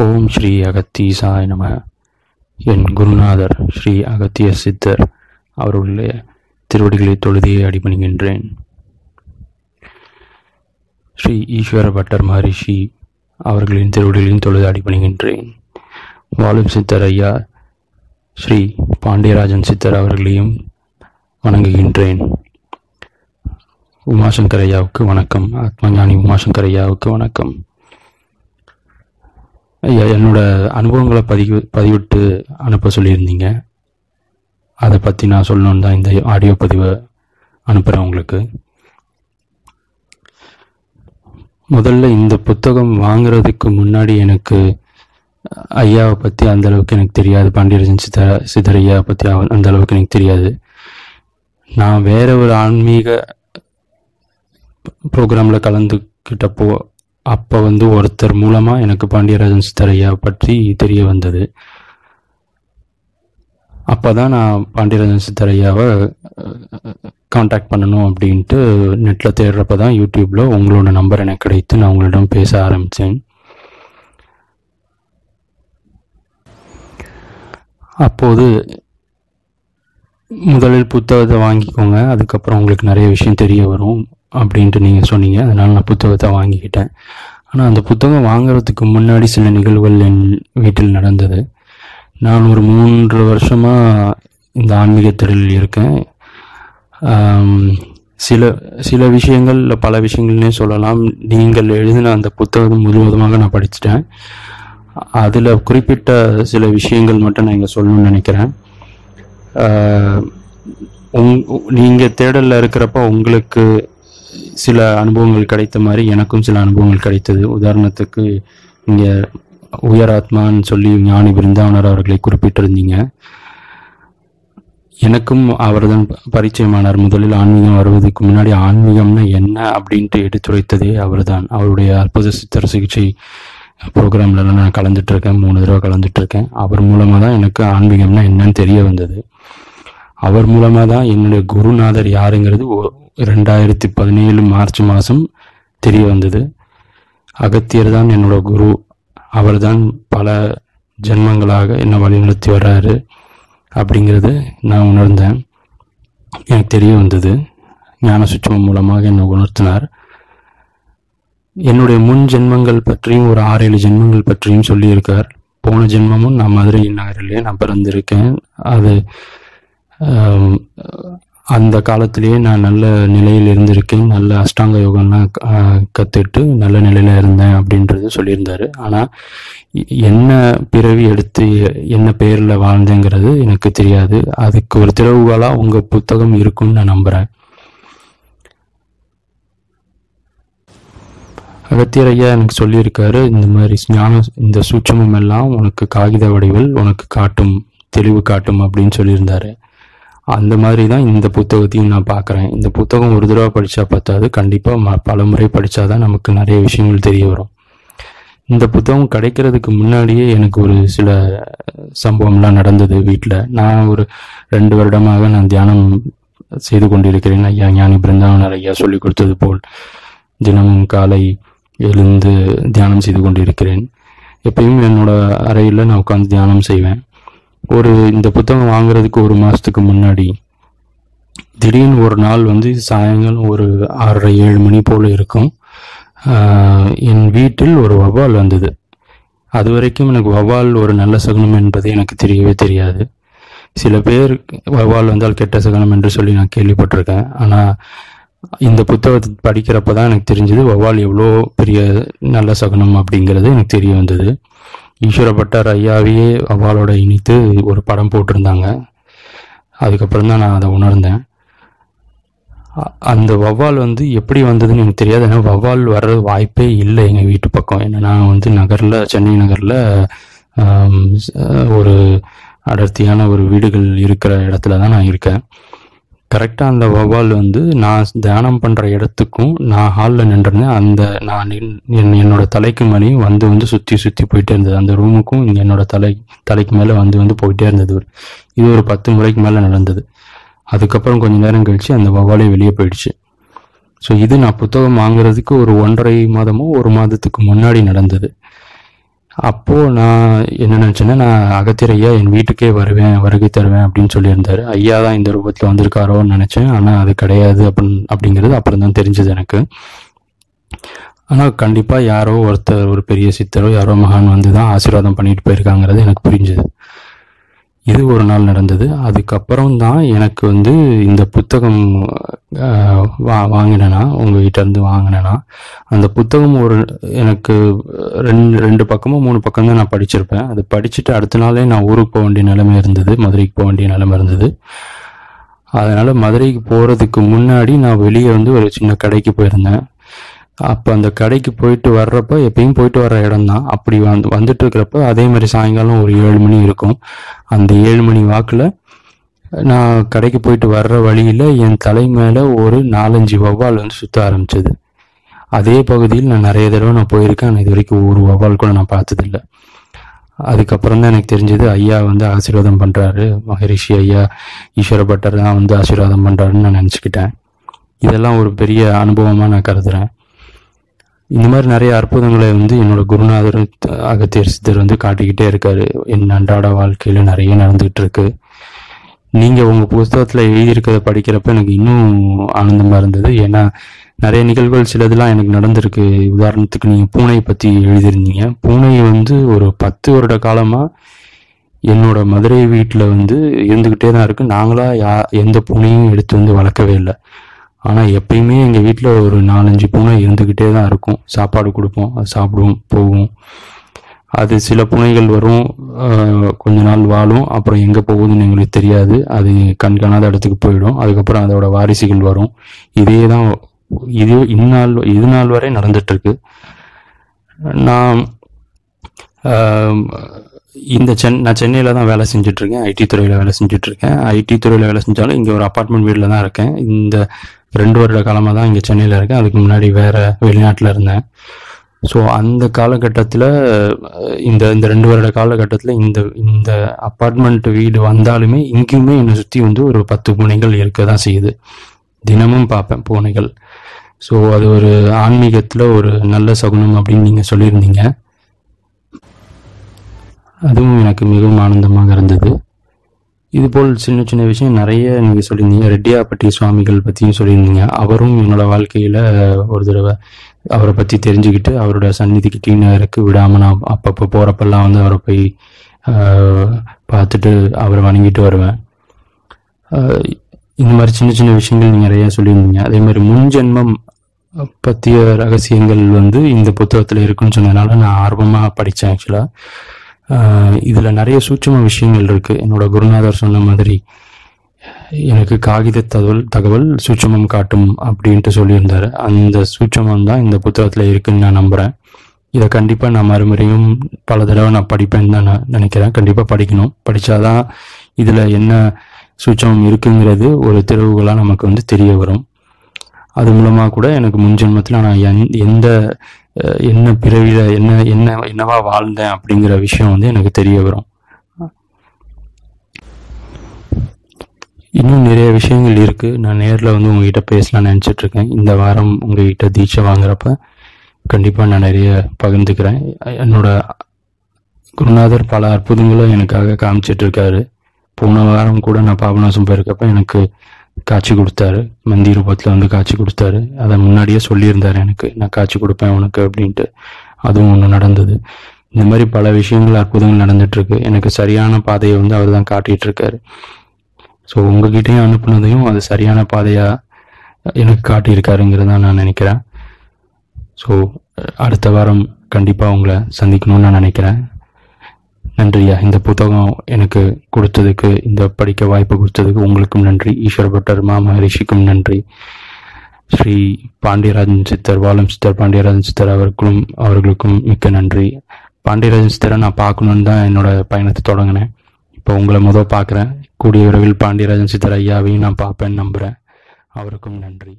ஓம் ஸ்ரீ அகத்தீசாய் நம என் குருநாதர் ஸ்ரீ அகத்திய சித்தர் அவர்களுடைய திருவடிகளை தொழுதியை அடிபணிகின்றேன். ஸ்ரீ ஈஸ்வர பட்டர் மகரிஷி அவர்களின் திருவடிகளின் தொழுது அடிபணிகின்றேன். வாழும் சித்தர் ஐயா ஸ்ரீ பாண்டியராஜன் சித்தர் அவர்களையும் வணங்குகின்றேன். உமாசங்கர் ஐயாவுக்கு வணக்கம். ஆத்மஞானி உமாசங்கர் ஐயாவுக்கு வணக்கம். என்னோட அனுபவங்களை பதிவு பதிவிட்டு அனுப்ப சொல்லியிருந்தீங்க. அதை பற்றி நான் சொல்லணுன்னு தான் இந்த ஆடியோ பதிவை அனுப்புகிறேன் உங்களுக்கு. முதல்ல இந்த புத்தகம் வாங்குறதுக்கு முன்னாடி எனக்கு ஐயாவை பற்றி அந்த அளவுக்கு எனக்கு தெரியாது. பாண்டியராஜன் சித்தர சித்தர் ஐயாவை பற்றி அந்த அளவுக்கு எனக்கு தெரியாது. நான் வேற ஒரு ஆன்மீக ப்ரோக்ராமில் கலந்துக்கிட்டப்போ அப்போ வந்து ஒருத்தர் மூலமாக எனக்கு பாண்டியராஜன் சித்தரையா பற்றி தெரிய வந்தது. அப்போ தான் நான் பாண்டியராஜன் சித்தரையாவை காண்டாக்ட் பண்ணணும் அப்படின்ட்டு நெட்டில் தேடுறப்ப தான் யூடியூப்பில் உங்களோட நம்பர் எனக்கு கிடைத்து நான் உங்களிடம் பேச ஆரம்பித்தேன் அப்போது முதலில் புத்தகத்தை வாங்கிக்கோங்க அதுக்கப்புறம் உங்களுக்கு நிறைய விஷயம் தெரிய வரும். அப்படின்ட்டு நீங்கள் சொன்னீங்க. அதனால் நான் புத்தகத்தை வாங்கிக்கிட்டேன். ஆனால் அந்த புத்தகம் வாங்குறதுக்கு முன்னாடி சில நிகழ்வுகள் என் வீட்டில் நடந்தது. நான் ஒரு மூன்று வருஷமாக இந்த ஆன்மீகத்திடலில் இருக்கேன். சில சில விஷயங்கள் பல விஷயங்கள்னே சொல்லலாம். நீங்கள் எழுதின அந்த புத்தகம் முழுவதுமாக நான் படிச்சிட்டேன். அதில் குறிப்பிட்ட சில விஷயங்கள் மட்டும் நான் இங்கே சொல்லணும்னு நினைக்கிறேன். உங் நீங்கள் தேடலில் இருக்கிறப்ப உங்களுக்கு சில அனுபவங்கள் கிடைத்த மாதிரி எனக்கும் சில அனுபவங்கள் கிடைத்தது. உதாரணத்துக்கு இங்கே உயராத்மான்னு சொல்லி ஞானி பிருந்தாவனர் அவர்களை குறிப்பிட்டிருந்தீங்க. எனக்கும் அவர் தான் பரிச்சயமானார். முதலில் ஆன்மீகம் வருவதற்கு முன்னாடி ஆன்மீகம்னா என்ன அப்படின்ட்டு எடுத்துரைத்ததே அவர் தான் அவருடைய அற்புத சித்தர் சிகிச்சை ப்ரோக்ராம்லலாம் நான் கலந்துட்டுருக்கேன். மூணு தடவை கலந்துட்டுருக்கேன். அவர் மூலமாக தான் எனக்கு ஆன்மீகம்னா என்னன்னு தெரிய வந்தது. அவர் மூலமாக தான் என்னுடைய குருநாதர் யாருங்கிறது ரெண்டாயிரத்தி பதினேழு மார்ச் மாதம் தெரிய வந்தது அகத்தியர் தான் என்னோட குரு. அவர் தான் பல ஜென்மங்களாக என்னை வழிநடத்தி வர்றாரு அப்படிங்கிறது நான் உணர்ந்தேன். எனக்கு தெரிய வந்தது ஞான சுற்றமம் மூலமாக என்னை உணர்த்தினார். என்னுடைய முன் ஜென்மங்கள் பற்றியும் ஒரு ஆறேழு ஜென்மங்கள் பற்றியும் சொல்லியிருக்கார். போன ஜென்மமும் நான் மதுரை நகரிலே நான் பிறந்திருக்கேன். அது அந்த காலத்திலேயே நான் நல்ல நிலையில் இருந்திருக்கேன். நல்ல அஷ்டாங்க யோகம்லாம் கற்றுட்டு நல்ல நிலையில் இருந்தேன் அப்படின்றது சொல்லியிருந்தாரு. ஆனால் என்ன பிறவி எடுத்து என்ன பேரில் வாழ்ந்தேங்கிறது எனக்கு தெரியாது. அதுக்கு ஒரு திறவுகளாக உங்கள் புத்தகம் இருக்கும்னு நான் நம்புகிறேன் அகத்தியர் ஐயா எனக்கு சொல்லியிருக்காரு இந்த மாதிரி ஞானம் இந்த சூட்சமம் எல்லாம் உனக்கு காகித வடிவில் உனக்கு காட்டும் தெளிவு காட்டும் அப்படின்னு சொல்லியிருந்தாரு. அந்த மாதிரி தான் இந்த புத்தகத்தையும் நான் பார்க்குறேன். இந்த புத்தகம் ஒரு தடவை படித்தா பார்த்தாது கண்டிப்பாக ம பல முறை படித்தா தான் நமக்கு நிறைய விஷயங்கள் தெரிய வரும். இந்த புத்தகம் கிடைக்கிறதுக்கு முன்னாடியே எனக்கு ஒரு சில சம்பவம்லாம் நடந்தது வீட்டில் நான் ஒரு ரெண்டு வருடமாக நான் தியானம் செய்து கொண்டிருக்கிறேன். ஐயா ஞானி பிருந்தாவனர் ஐயா சொல்லி கொடுத்தது போல் தினமும் காலை எழுந்து தியானம் செய்து கொண்டிருக்கிறேன். எப்பயும் என்னோட அறையில் நான் உட்காந்து தியானம் செய்வேன். ஒரு இந்த புத்தகம் வாங்குறதுக்கு ஒரு மாதத்துக்கு முன்னாடி திடீர்னு ஒரு நாள் வந்து சாயங்காலம் ஒரு ஆறரை ஏழு மணி போல் இருக்கும். என் வீட்டில் ஒரு வவால் வந்தது. அது வரைக்கும் எனக்கு வவால் ஒரு நல்ல சகுனம் என்பது எனக்கு தெரியவே தெரியாது. சில பேர் வவால் வந்தால் கெட்ட சகுனம் என்று சொல்லி நான் கேள்விப்பட்டிருக்கேன். ஆனால் இந்த புத்தகத்தை படிக்கிறப்ப தான் எனக்கு தெரிஞ்சது வவால் எவ்வளோ பெரிய நல்ல சகுனம் அப்படிங்கிறது எனக்கு தெரிய வந்தது. ஈஸ்வர ஐயாவையே வவ்வாலோட இணைத்து ஒரு படம் போட்டிருந்தாங்க. அதுக்கப்புறம் தான் நான் அதை உணர்ந்தேன். அந்த வவ்வால் வந்து எப்படி வந்ததுன்னு எனக்கு தெரியாது. ஏன்னா வவ்வால் வர்றது வாய்ப்பே இல்லை எங்கள் வீட்டு பக்கம். ஏன்னா நான் வந்து நகரில் சென்னை நகரில் ஒரு அடர்த்தியான ஒரு வீடுகள் இருக்கிற இடத்துல தான் நான் இருக்கேன். கரெக்டாக அந்த வௌவால் வந்து நான் தியானம் பண்ணுற இடத்துக்கும் நான் ஹாலில் நின்றுருந்தேன். அந்த நான் என்னோட தலைக்கு மேலேயும் வந்து வந்து சுற்றி சுற்றி போயிட்டே இருந்தது. அந்த ரூமுக்கும் என்னோட தலை தலைக்கு மேலே வந்து வந்து போயிட்டே இருந்தது. இது ஒரு பத்து முறைக்கு மேலே நடந்தது. அதுக்கப்புறம் கொஞ்சம் நேரம் கழித்து அந்த வௌவாலே வெளியே போயிடுச்சு. ஸோ இது நான் புத்தகம் வாங்குறதுக்கு ஒரு ஒன்றரை மாதமோ ஒரு மாதத்துக்கு முன்னாடி நடந்தது. அப்போது நான் என்ன நினச்சேன்னா நான் அகத்தியர் ஐயா என் வீட்டுக்கே வருவேன் வருகை தருவேன் அப்படின்னு சொல்லியிருந்தாரு. ஐயா தான் இந்த ரூபத்தில் வந்திருக்காரோன்னு நினச்சேன். ஆனால் அது கிடையாது அப்படின் அப்படிங்கிறது அப்புறம் தான் தெரிஞ்சது எனக்கு. ஆனால் கண்டிப்பாக யாரோ ஒருத்தர் ஒரு பெரிய சித்தரோ யாரோ மகான் வந்து தான் ஆசீர்வாதம் பண்ணிட்டு போயிருக்காங்கிறது எனக்கு புரிஞ்சுது. இது ஒரு நாள் நடந்தது. அதுக்கப்புறம் தான் எனக்கு வந்து இந்த புத்தகம் வா வாங்கினேனா உங்ககிட்ட இருந்து வாங்கினேனா அந்த புத்தகம் ஒரு எனக்கு ரெண்டு ரெண்டு பக்கமும் மூணு பக்கம் தான் நான் படிச்சிருப்பேன். அது படிச்சுட்டு அடுத்த நாளே நான் ஊருக்கு போக வேண்டிய நிலைமை இருந்தது. மதுரைக்கு போக வேண்டிய நிலைமை இருந்தது. அதனால் மதுரைக்கு போகிறதுக்கு முன்னாடி நான் வெளியே வந்து ஒரு சின்ன கடைக்கு போயிருந்தேன். அப்போ அந்த கடைக்கு போயிட்டு வர்றப்ப எப்பயும் போயிட்டு வர்ற இடம் தான் அப்படி வந்து வந்துட்டு இருக்கிறப்ப அதே மாதிரி சாயங்காலம் ஒரு ஏழு மணி இருக்கும். அந்த ஏழு மணி வாக்கில் நான் கடைக்கு போயிட்டு வர்ற வழியில் என் தலை மேலே ஒரு நாலஞ்சு வவ்வால் வந்து சுற்ற ஆரம்பிச்சது. அதே பகுதியில் நான் நிறைய தடவை நான் போயிருக்கேன். ஆனால் இது வரைக்கும் ஒரு வவ்வால் கூட நான் பார்த்ததில்ல. அதுக்கப்புறம் தான் எனக்கு தெரிஞ்சது ஐயா வந்து ஆசீர்வாதம் பண்ணுறாரு மகரிஷி ஐயா ஈஸ்வர பட்டர் தான் வந்து ஆசீர்வாதம் பண்ணுறாருன்னு நான் நினச்சிக்கிட்டேன். இதெல்லாம் ஒரு பெரிய அனுபவமாக நான் கருதுகிறேன் இந்த மாதிரி நிறைய அற்புதங்களை வந்து என்னோட குருநாதர் அகத்தியர் சித்தர் வந்து காட்டிக்கிட்டே இருக்காரு. என் அன்றாட வாழ்க்கையில நிறைய நடந்துகிட்டு இருக்கு நீங்க உங்க புஸ்தகத்துல எழுதியிருக்கிறத படிக்கிறப்ப எனக்கு இன்னும் ஆனந்தமா இருந்தது. ஏன்னா நிறைய நிகழ்வுகள் சிலதெல்லாம் எனக்கு நடந்திருக்கு. உதாரணத்துக்கு நீங்க பூனை பத்தி எழுதியிருந்தீங்க. பூனை வந்து ஒரு பத்து வருட காலமா என்னோட மதுரை வீட்டில் வந்து இருந்துக்கிட்டே தான் இருக்கு. நாங்களா யா எந்த பூனையும் எடுத்து வந்து வளர்க்கவே இல்லை. ஆனால் எப்பயுமே எங்கள் வீட்டில் ஒரு நாலஞ்சு பூனை இருந்துக்கிட்டே தான் இருக்கும். சாப்பாடு கொடுப்போம் அது சாப்பிடுவோம் போகும் அது சில பூனைகள் வரும் கொஞ்ச நாள் வாழும். அப்புறம் எங்கே போகுதுன்னு எங்களுக்கு தெரியாது. அது கண்காணாத இடத்துக்கு போயிடும். அதுக்கப்புறம் அதோட வாரிசுகள் வரும். இதே தான் இது இந்நாள் இது நாள் வரை நடந்துட்டுருக்கு நான் இந்த சென் நான் சென்னையில் தான் வேலை செஞ்சுட்ருக்கேன். ஐடி துறையில் வேலை செஞ்சுட்டு இருக்கேன் ஐடி துறையில் வேலை செஞ்சாலும் இங்கே ஒரு அப்பார்ட்மெண்ட் வீட்டில் தான் இருக்கேன். இந்த ரெண்டு வருட காலமாக தான் இங்கே சென்னையில் இருக்கேன். அதுக்கு முன்னாடி வேறு வெளிநாட்டில் இருந்தேன். ஸோ அந்த காலகட்டத்தில் இந்த இந்த ரெண்டு வருட காலகட்டத்தில் இந்த இந்த அப்பார்ட்மெண்ட் வீடு வந்தாலுமே இங்கேயுமே என்னை சுற்றி வந்து ஒரு பத்து பூனைகள் இருக்க தான் செய்யுது. தினமும் பார்ப்பேன் பூனைகள். ஸோ அது ஒரு ஆன்மீகத்தில் ஒரு நல்ல சகுனம் அப்படின்னு நீங்கள் சொல்லியிருந்தீங்க. அதுவும் எனக்கு மிகவும் ஆனந்தமாக இருந்தது. இதுபோல் சின்ன சின்ன விஷயம் நிறைய நீங்கள் சொல்லியிருந்தீங்க. ரெட்டியாப்பட்டி சுவாமிகள் பற்றியும் சொல்லியிருந்தீங்க. அவரும் என்னோடய வாழ்க்கையில் ஒரு தடவை அவரை பற்றி தெரிஞ்சுக்கிட்டு அவரோட சந்நிதிக்கு டீ விடாமல் நான் அப்பப்போ போகிறப்பெல்லாம் வந்து அவரை போய் பார்த்துட்டு அவரை வணங்கிட்டு வருவேன். இந்த மாதிரி சின்ன சின்ன விஷயங்கள் நீங்கள் நிறைய சொல்லியிருந்தீங்க. அதே மாதிரி முன் ஜென்மம் பற்றிய ரகசியங்கள் வந்து இந்த புத்தகத்தில் இருக்குன்னு சொன்னதுனால நான் ஆர்வமாக படித்தேன் ஆக்சுவலாக இதில் நிறைய சூட்சம விஷயங்கள் இருக்குது என்னோட குருநாதர் சொன்ன மாதிரி எனக்கு காகித தகவல் தகவல் சூட்சமம் காட்டும் அப்படின்ட்டு சொல்லியிருந்தார். அந்த சூட்சமம் தான் இந்த புத்தகத்தில் இருக்குன்னு நான் நம்புகிறேன் இதை கண்டிப்பாக நான் மறுமுறையும் பல தடவை நான் படிப்பேன்னு தான் நான் நினைக்கிறேன். கண்டிப்பாக படிக்கணும். படித்தாதான் இதில் என்ன சூட்சமம் இருக்குங்கிறது ஒரு திறவுகளாக நமக்கு வந்து தெரிய வரும். அது மூலமாக கூட எனக்கு முன் ஜென்மத்தில் நான் எந் எந்த என்ன பிறவியில் என்ன என்ன என்னவா வாழ்ந்தேன் அப்படிங்கிற விஷயம் வந்து எனக்கு தெரிய வரும். இன்னும் நிறைய விஷயங்கள் இருக்குது நான் நேரில் வந்து உங்ககிட்ட பேசலாம்னு நினச்சிட்ருக்கேன். இந்த வாரம் உங்ககிட்ட தீட்சை வாங்குறப்ப கண்டிப்பாக நான் நிறைய பகிர்ந்துக்கிறேன். என்னோட குருநாதர் பல அற்புதங்களும் எனக்காக காமிச்சிட்ருக்காரு. போன வாரம் கூட நான் பாபநாசம் போயிருக்கப்ப எனக்கு காட்சி கொடுத்தாரு. மந்தி ரூபத்தில் வந்து காட்சி கொடுத்தாரு. அதை முன்னாடியே சொல்லியிருந்தார் எனக்கு. நான் காட்சி கொடுப்பேன் உனக்கு அப்படின்ட்டு. அதுவும் ஒன்று நடந்தது. இந்த மாதிரி பல விஷயங்கள் அற்புதங்கள் நடந்துட்டுருக்கு. எனக்கு சரியான பாதையை வந்து அவர் தான் காட்டிட்டு இருக்காரு ஸோ உங்ககிட்டயும் அனுப்புனதையும் அது சரியான பாதையாக எனக்கு காட்டியிருக்காருங்கிறத நான் நினைக்கிறேன். ஸோ அடுத்த வாரம் கண்டிப்பாக உங்களை சந்திக்கணும்னு நான் நினைக்கிறேன். நன்றியா? இந்த புத்தகம் எனக்கு கொடுத்ததுக்கு இந்த படிக்க வாய்ப்பு கொடுத்ததுக்கு உங்களுக்கும் நன்றி. ஈஸ்வர பட்டர் மா மகரிஷிக்கும் நன்றி. ஸ்ரீ பாண்டியராஜன் சித்தர் வாலம் சித்தர் பாண்டியராஜன் சித்தர் அவர்களுக்கும் அவர்களுக்கும் மிக்க நன்றி. பாண்டியராஜன் சித்தரை நான் பார்க்கணுன்னு தான் என்னோட பயணத்தை தொடங்கினேன். இப்போ உங்களை முதல் பார்க்குறேன். கூடிய விரைவில் பாண்டியராஜன் சித்தர் ஐயாவையும் நான் பார்ப்பேன்னு நம்புகிறேன் அவருக்கும் நன்றி.